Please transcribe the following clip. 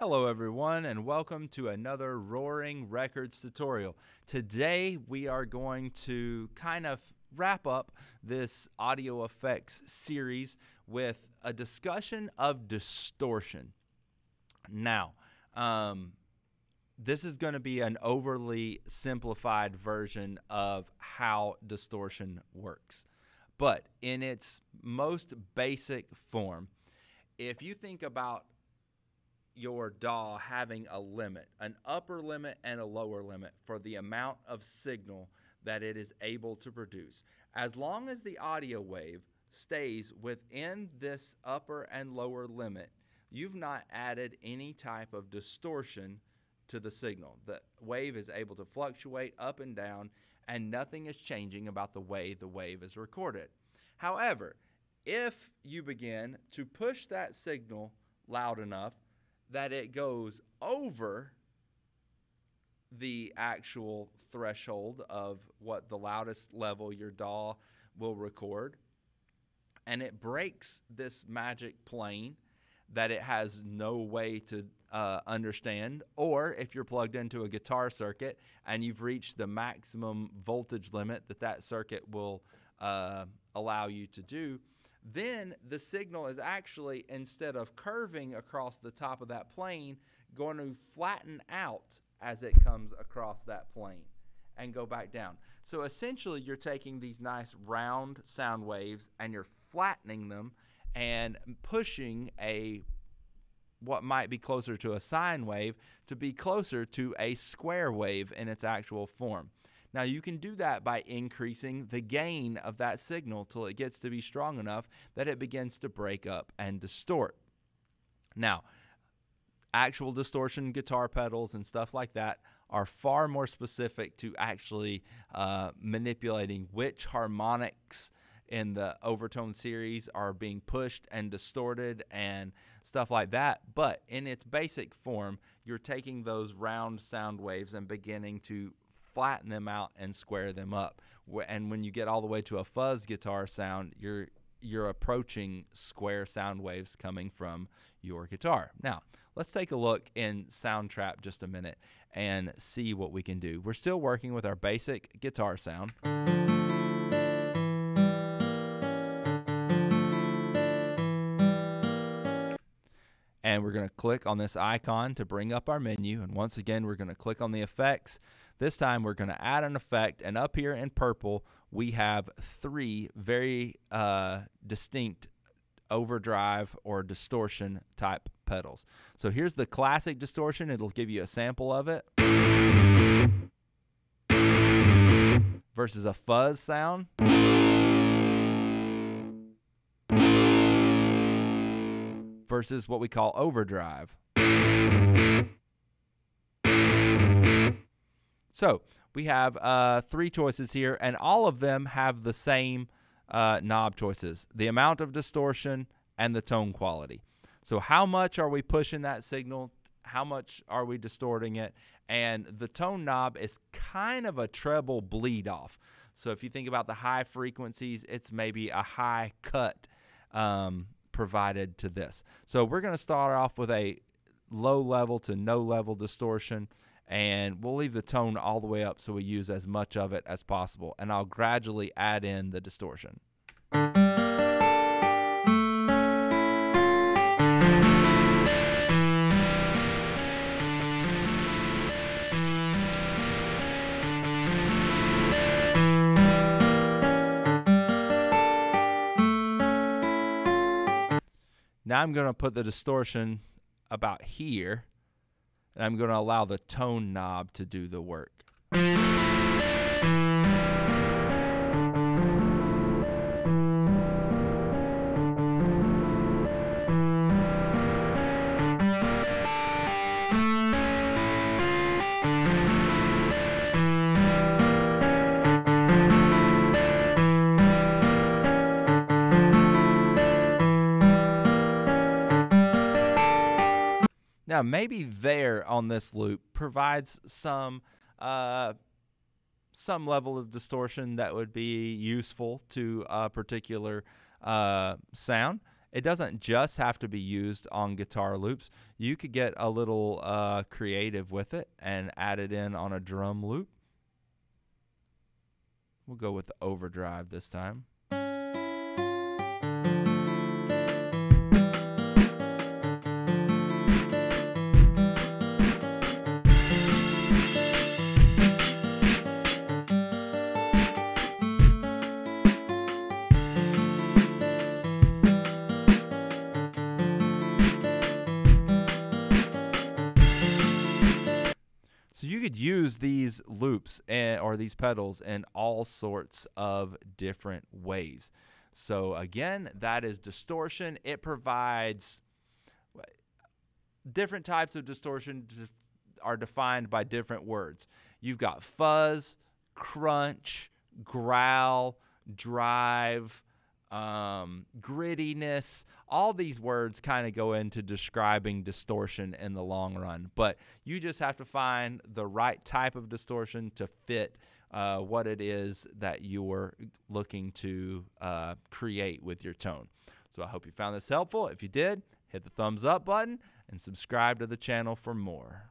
Hello everyone and welcome to another Roaring Records tutorial. Today we are going to kind of wrap up this audio effects series with a discussion of distortion. Now, um, this is going to be an overly simplified version of how distortion works. But in its most basic form, if you think about your DAW having a limit, an upper limit and a lower limit for the amount of signal that it is able to produce. As long as the audio wave stays within this upper and lower limit, you've not added any type of distortion to the signal. The wave is able to fluctuate up and down, and nothing is changing about the way the wave is recorded. However, if you begin to push that signal loud enough that it goes over the actual threshold of what the loudest level your DAW will record, and it breaks this magic plane that it has no way to uh, understand, or if you're plugged into a guitar circuit and you've reached the maximum voltage limit that that circuit will uh, allow you to do, then the signal is actually, instead of curving across the top of that plane, going to flatten out as it comes across that plane and go back down. So essentially, you're taking these nice round sound waves and you're flattening them and pushing a what might be closer to a sine wave to be closer to a square wave in its actual form. Now, you can do that by increasing the gain of that signal till it gets to be strong enough that it begins to break up and distort. Now, actual distortion guitar pedals and stuff like that are far more specific to actually uh, manipulating which harmonics in the overtone series are being pushed and distorted and stuff like that. But in its basic form, you're taking those round sound waves and beginning to flatten them out and square them up. And when you get all the way to a fuzz guitar sound, you're you're approaching square sound waves coming from your guitar. Now, let's take a look in Soundtrap just a minute and see what we can do. We're still working with our basic guitar sound. and we're going to click on this icon to bring up our menu. And once again, we're going to click on the effects. This time we're going to add an effect, and up here in purple, we have three very uh, distinct overdrive or distortion type pedals. So here's the classic distortion. It'll give you a sample of it. Versus a fuzz sound. versus what we call overdrive. So we have uh, three choices here, and all of them have the same uh, knob choices the amount of distortion and the tone quality. So, how much are we pushing that signal? How much are we distorting it? And the tone knob is kind of a treble bleed off. So, if you think about the high frequencies, it's maybe a high cut um, provided to this. So we're going to start off with a low level to no level distortion and we'll leave the tone all the way up so we use as much of it as possible and I'll gradually add in the distortion. Now I'm going to put the distortion about here, and I'm going to allow the tone knob to do the work. Now, maybe there on this loop provides some uh, some level of distortion that would be useful to a particular uh, sound. it doesn't just have to be used on guitar loops. You could get a little uh, creative with it and add it in on a drum loop. We'll go with the overdrive this time. Could use these loops and, or these pedals in all sorts of different ways. So again, that is distortion. It provides different types of distortion are defined by different words. You've got fuzz, crunch, growl, drive, um, grittiness. All these words kind of go into describing distortion in the long run, but you just have to find the right type of distortion to fit uh, what it is that you're looking to uh, create with your tone. So I hope you found this helpful. If you did, hit the thumbs up button and subscribe to the channel for more.